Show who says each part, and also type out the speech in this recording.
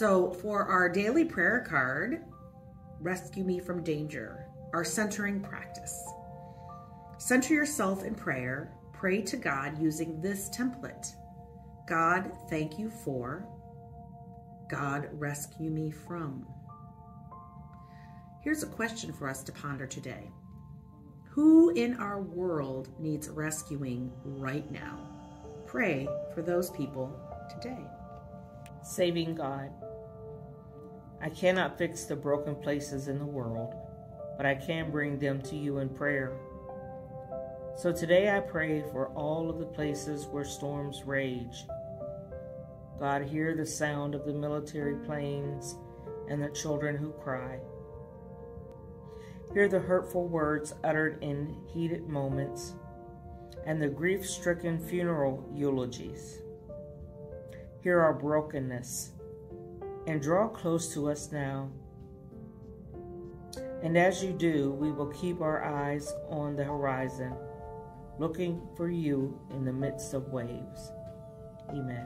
Speaker 1: So, for our daily prayer card, Rescue Me from Danger, our centering practice. Center yourself in prayer. Pray to God using this template God, thank you for. God, rescue me from. Here's a question for us to ponder today Who in our world needs rescuing right now? Pray for those people today.
Speaker 2: Saving God. I cannot fix the broken places in the world, but I can bring them to you in prayer. So today I pray for all of the places where storms rage. God, hear the sound of the military planes and the children who cry. Hear the hurtful words uttered in heated moments and the grief stricken funeral eulogies. Hear our brokenness and draw close to us now. And as you do, we will keep our eyes on the horizon, looking for you in the midst of waves. Amen.